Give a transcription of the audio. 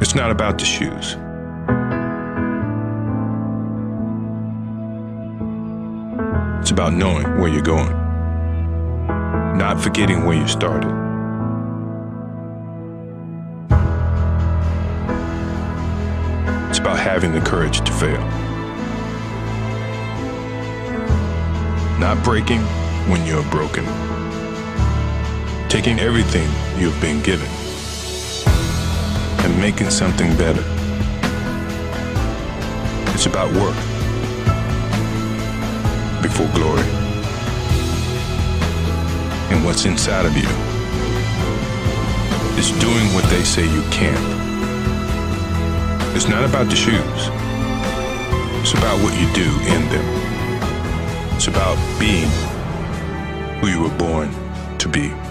It's not about the shoes. It's about knowing where you're going, not forgetting where you started. It's about having the courage to fail. Not breaking when you're broken. Taking everything you've been given and making something better. It's about work before glory and what's inside of you. It's doing what they say you can't. It's not about the shoes. It's about what you do in them. It's about being who you were born to be.